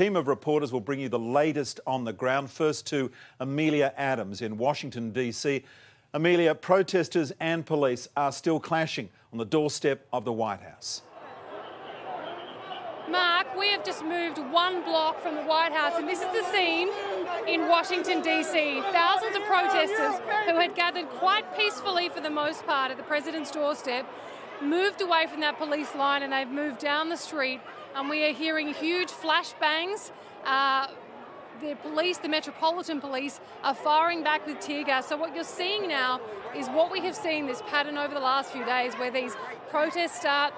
team of reporters will bring you the latest on the ground. First to Amelia Adams in Washington, D.C. Amelia, protesters and police are still clashing on the doorstep of the White House. Mark, we have just moved one block from the White House, and this is the scene in Washington, D.C. Thousands of protesters who had gathered quite peacefully for the most part at the president's doorstep moved away from that police line and they've moved down the street, and we are hearing huge flashbangs. Uh, the police, the Metropolitan Police, are firing back with tear gas. So, what you're seeing now is what we have seen this pattern over the last few days where these protests start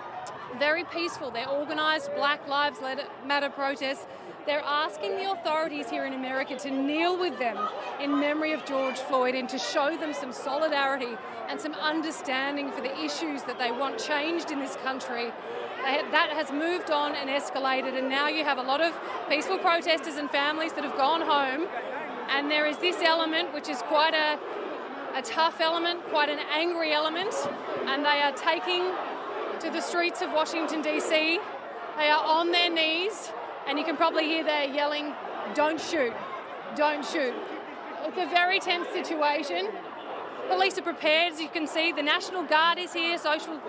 very peaceful. They're organised Black Lives Matter protests. They're asking the authorities here in America to kneel with them in memory of George Floyd and to show them some solidarity and some understanding for the issues that they want changed in this country. That has moved on and escalated, and now you have a lot of peaceful protesters and families that have gone home. And there is this element, which is quite a, a tough element, quite an angry element, and they are taking to the streets of Washington, D.C. They are on their knees, and you can probably hear they're yelling, Don't shoot, don't shoot. It's a very tense situation. Police are prepared, as you can see. The National Guard is here, social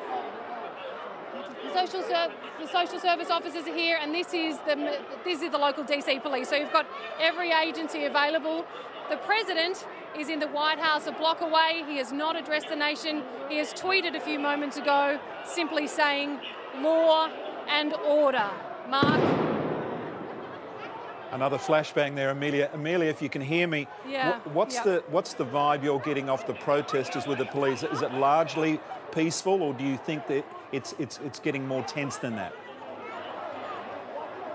social the social service officers are here, and this is the this is the local DC police. So you've got every agency available. The president is in the White House a block away. He has not addressed the nation. He has tweeted a few moments ago simply saying law and order. Mark. Another flashbang there, Amelia. Amelia, if you can hear me, yeah, what's yeah. the what's the vibe you're getting off the protesters with the police? Is it largely peaceful, or do you think that it's it's it's getting more tense than that?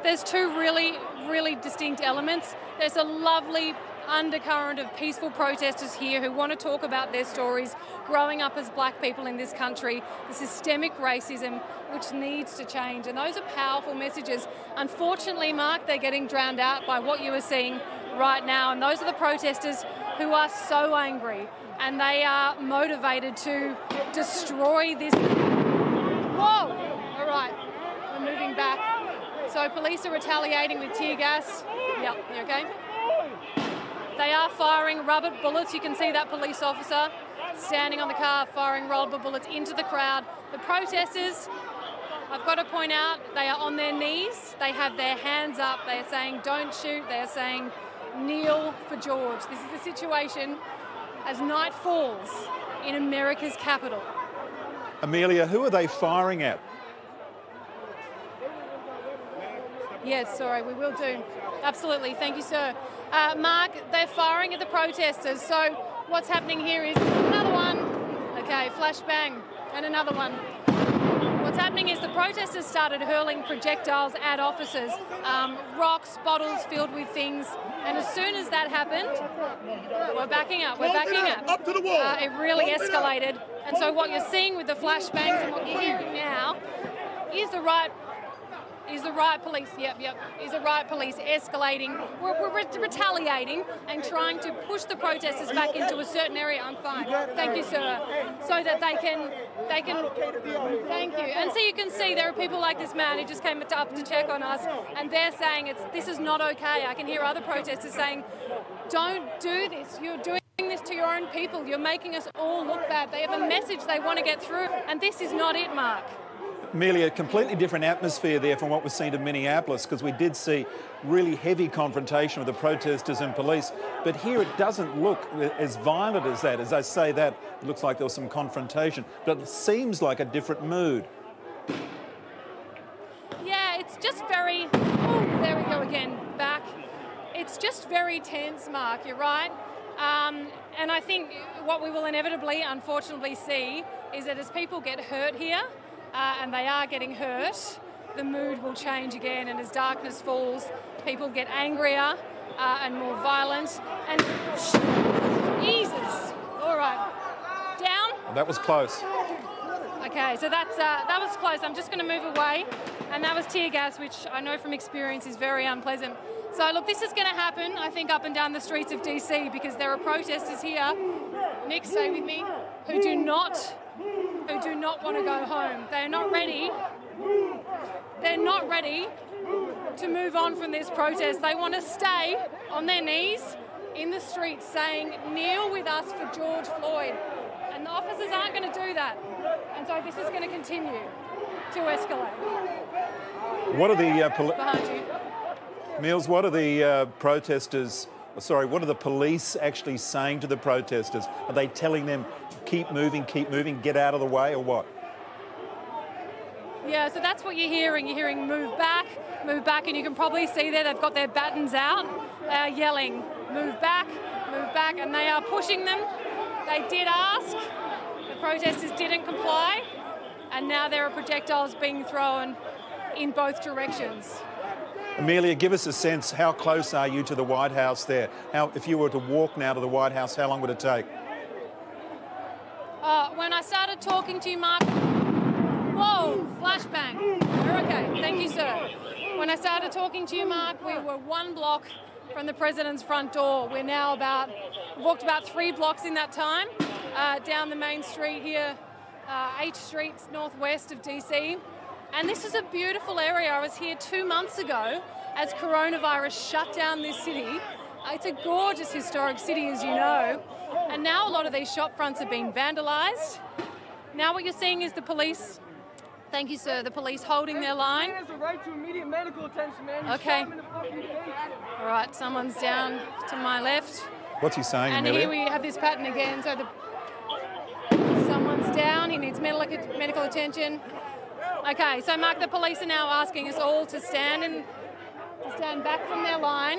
There's two really really distinct elements. There's a lovely undercurrent of peaceful protesters here who want to talk about their stories, growing up as black people in this country, the systemic racism which needs to change. And those are powerful messages. Unfortunately, Mark, they're getting drowned out by what you are seeing right now. And those are the protesters who are so angry and they are motivated to destroy this. Whoa! All right, we're moving back. So police are retaliating with tear gas. Yep, you okay? They are firing rubber bullets. You can see that police officer standing on the car firing rubber bullets into the crowd. The protesters, I've got to point out, they are on their knees. They have their hands up. They are saying, don't shoot. They are saying, kneel for George. This is the situation as night falls in America's capital. Amelia, who are they firing at? Yes, sorry, we will do. Absolutely, thank you, sir. Uh, Mark, they're firing at the protesters. So what's happening here is another one. Okay, flashbang, and another one. What's happening is the protesters started hurling projectiles at officers, um, rocks, bottles filled with things, and as soon as that happened, we're backing up. We're backing up. Up to the wall. Uh, it really escalated, and so what you're seeing with the flashbangs and what you're hearing now is the right is the riot police, yep, yep, is the riot police escalating. We're, we're re- retaliating and trying to push the protesters back into a certain area. I'm fine. Thank you, sir. So that they can, they can, thank you. And so you can see there are people like this man who just came up to check on us and they're saying it's, this is not okay. I can hear other protesters saying, don't do this. You're doing this to your own people. You're making us all look bad. They have a message they want to get through, and this is not it, Mark. Amelia a completely different atmosphere there from what was seen in Minneapolis, because we did see really heavy confrontation with the protesters and police. But here it doesn't look as violent as that. As I say that, it looks like there was some confrontation, but it seems like a different mood. Yeah, it's just very. Oh, there we go again. Back. It's just very tense, Mark. You're right. Um, and I think what we will inevitably, unfortunately, see is that as people get hurt here, uh, and they are getting hurt, the mood will change again. And as darkness falls, people get angrier uh, and more violent. And Jesus! All right, down. That was close. Okay, so that's uh, that was close. I'm just going to move away, and that was tear gas, which I know from experience is very unpleasant. So look, this is going to happen, I think, up and down the streets of DC because there are protesters here. Nick, stay with me, who do not who do not want to go home. They're not ready. They're not ready to move on from this protest. They want to stay on their knees in the streets saying, kneel with us for George Floyd. And the officers aren't going to do that. And so this is going to continue to escalate. What are the uh, poli- Behind you. Mills? What are the uh, protesters? Sorry, what are the police actually saying to the protesters? Are they telling them keep moving, keep moving, get out of the way, or what? Yeah, so that's what you're hearing. You're hearing move back, move back, and you can probably see there they've got their batons out. They are yelling, move back, move back, and they are pushing them. They did ask, the protesters didn't comply, and now there are projectiles being thrown in both directions. Amelia, give us a sense. How close are you to the White House there? How, if you were to walk now to the White House, how long would it take? Uh, when I started talking to you, Mark, whoa, flashbang. You're okay. Thank you, sir. When I started talking to you, Mark, we were one block from the president's front door. We're now about, walked about three blocks in that time uh, down the main street here, uh, H Street, northwest of DC. And this is a beautiful area. I was here two months ago as coronavirus shut down this city. Uh, It's a gorgeous historic city, as you know. And now a lot of these shop fronts have been vandalised. Now what you're seeing is the police. Thank you, sir. The police holding their line. Man has a right to immediate medical attention, man. Okay. shot him in the fucking face. All right, someone's down to my left. What's he saying, And Amelia? here we have this pattern again. So the someone's down. He needs medical medical attention. Okay, so Mark, the police are now asking us all to stand and to stand back from their line.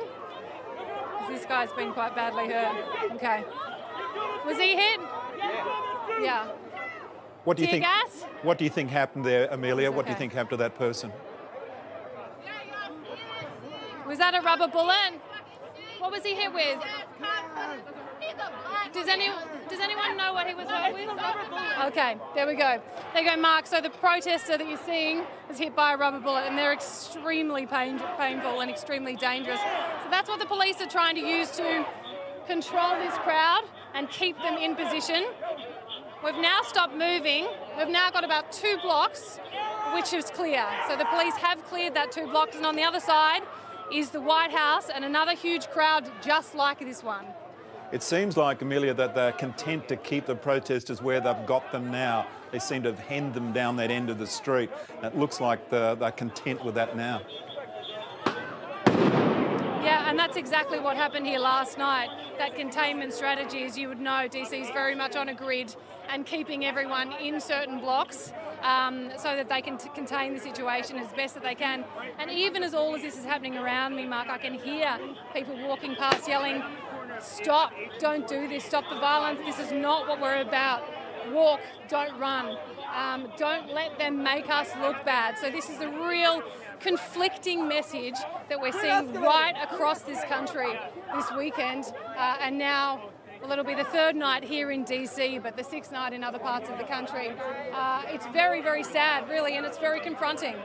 This guy's been quite badly hurt. Okay. Was he hit? Yeah. what do you Tear think? gas? What do you think happened there, Amelia? What do you think happened to that person? Was that a rubber bullet? What was he hit with? Does anyone does anyone know what he was hurt with? Okay, there we go. There you go, Mark. So the protester that you're seeing was hit by a rubber bullet, and they're extremely pain, painful and extremely dangerous. So that's what the police are trying to use to control this crowd and keep them in position. We've now stopped moving. We've now got about two blocks, which is clear. So the police have cleared that two blocks, and on the other side is the White House and another huge crowd just like this one. It seems like, Amelia, that they're content to keep the protesters where they've got them now. They seem to have henned them down that end of the street. It looks like they're, they're content with that now. Yeah, and that's exactly what happened here last night. That containment strategy, as you would know, DC is very much on a grid and keeping everyone in certain blocks um, so that they can contain the situation as best that they can. And even as all of this is happening around me, Mark, I can hear people walking past yelling, Stop, don't do this, stop the violence, this is not what we're about. Walk, don't run. Um, don't let them make us look bad. So, this is a real conflicting message that we're seeing right across this country this weekend. Uh, and now, well, it'll be the third night here in DC, but the sixth night in other parts of the country. Uh, it's very, very sad, really, and it's very confronting.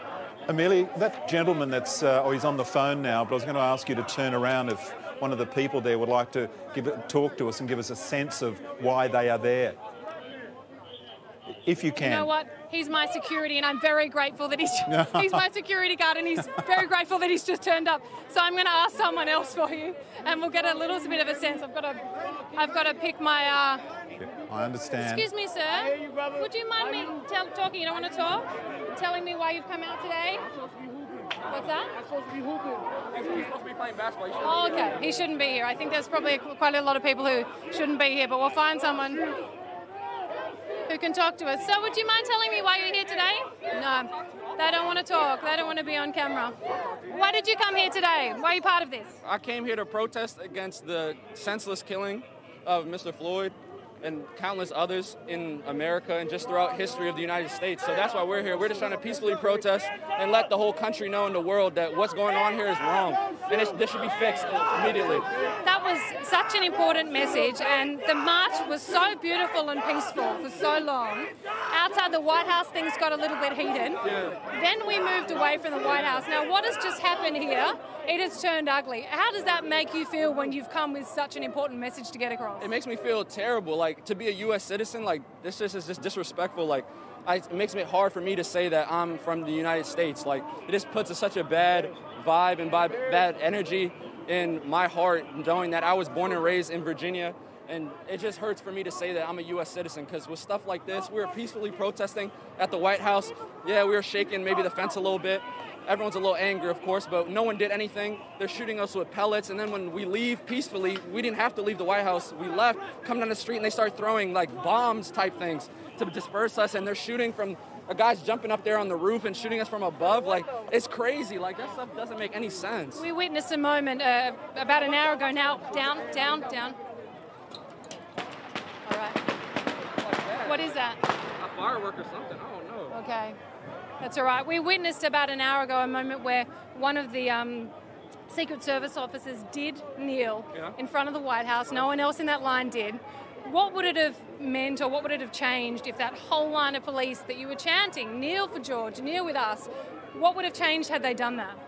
Amelia, that gentleman that's, uh, oh, he's on the phone now, but I was going to ask you to turn around if one of the people there would like to give talk to us and give us a sense of why they are there. If you can. You know what? He's my security, and I'm very grateful that he's he's my security guard, and he's very grateful that he's just turned up. So I'm going to ask someone else for you, and we'll get a little bit of a sense. I've got to I've got to pick my. Uh... I understand. Excuse me, sir. Would you mind me tell, talking? You don't want to talk? Telling me why you've come out today? What's that? I'm supposed to be hooping. He's supposed to be playing basketball. He Oh, okay. He shouldn't be here. I think there's probably quite a lot of people who shouldn't be here, but we'll find someone who can talk to us. So, would you mind telling me why you're here today? No, they don't want to talk. They don't want to be on camera. Why did you come here today? Why are you part of this? I came here to protest against the senseless killing of Mr. Floyd and countless others in America and just throughout history of the United States. So that's why we're here. We're just trying to peacefully protest and let the whole country know in the world that what's going on here is wrong and it, this should be fixed immediately. That was such an important message, and the march was so beautiful and peaceful for so long. Outside the White House, things got a little bit heated. Then we moved away from the White House. Now, what has just happened here? It has turned ugly. How does that make you feel when you've come with such an important message to get across? It makes me feel terrible. Like to be a U.S. citizen, like this just is just disrespectful. Like I, it makes it hard for me to say that I'm from the United States. Like it just puts a, such a bad vibe and by bad energy in my heart, knowing that I was born and raised in Virginia. And it just hurts for me to say that I'm a U.S. citizen because with stuff like this, we were peacefully protesting at the White House. Yeah, we were shaking maybe the fence a little bit. Everyone's a little angry, of course, but no one did anything. They're shooting us with pellets, and then when we leave peacefully, we didn't have to leave the White House. We left, come down the street, and they start throwing like bombs type things to disperse us, and they're shooting from a guy's jumping up there on the roof and shooting us from above. Like, it's crazy. Like, that stuff doesn't make any sense. We witnessed a moment uh, about an hour ago now. Down, down, down. All right. What is that? A firework or something. I don't know. Okay. That's all right. We witnessed about an hour ago a moment where one of the um, Secret Service officers did kneel Yeah. in front of the White House. No one else in that line did. What would it have meant or what would it have changed if that whole line of police that you were chanting, kneel for George, kneel with us, what would have changed had they done that?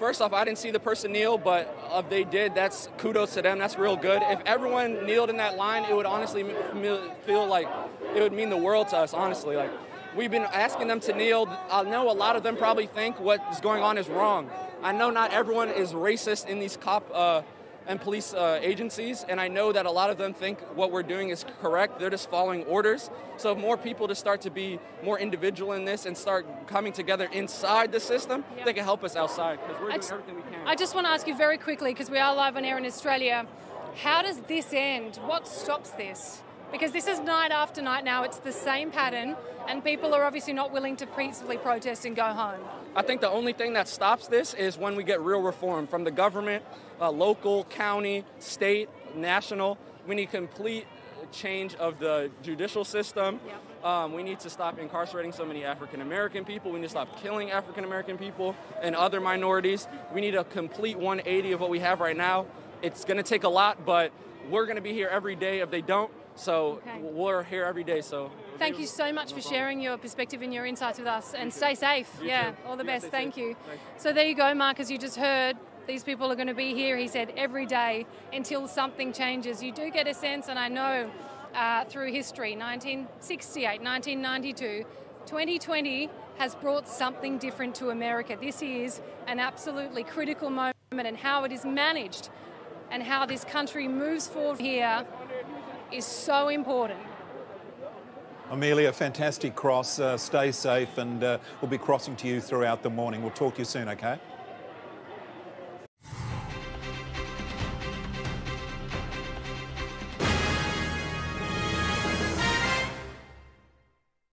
First off, I didn't see the person kneel, but if they did, that's kudos to them. That's real good. If everyone kneeled in that line, it would honestly feel like it would mean the world to us. Honestly, like we've been asking them to kneel. I know a lot of them probably think what is going on is wrong. I know not everyone is racist in these cop uh, and police uh, agencies, and I know that a lot of them think what we're doing is correct. They're just following orders. So if more people to start to be more individual in this and start coming together inside the system, they can help us outside because we're doing just- everything we can. I just want to ask you very quickly, because we are live on air in Australia, how does this end? What stops this? Because this is night after night now, it's the same pattern, and people are obviously not willing to peacefully protest and go home. I think the only thing that stops this is when we get real reform from the government, uh, local, county, state, national. We need complete change of the judicial system. Um, we need to stop incarcerating so many African American people. We need to stop killing African American people and other minorities. We need a complete 180 of what we have right now. It's going to take a lot, but we're going to be here every day if they don't. So Okay. we're here every day. So Thank you so much for sharing your perspective and your insights with us, and stay safe. You yeah, too. all the Yeah, best. Thank you. Thank you. So there you go, Mark. As you just heard, these people are going to be here. He said every day until something changes. You do get a sense, and I know uh, through history, 1968, 1992, 2020 has brought something different to America. This is an absolutely critical moment, and how it is managed, and how this country moves forward here is so important. Amelia, fantastic cross. Uh, stay safe, and uh, we'll be crossing to you throughout the morning. We'll talk to you soon, okay?